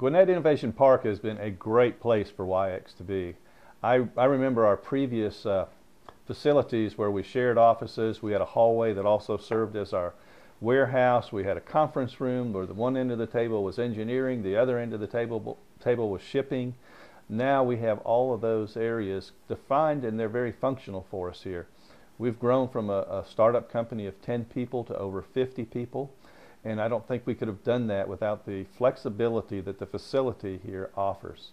Gwinnett Innovation Park has been a great place for Wi-Ex to be. I, I remember our previous uh, facilities where we shared offices. We had a hallway that also served as our warehouse. We had a conference room where the one end of the table was engineering, the other end of the table, table was shipping. Now we have all of those areas defined and they're very functional for us here. We've grown from a, a startup company of 10 people to over 50 people. And I don't think we could have done that without the flexibility that the facility here offers.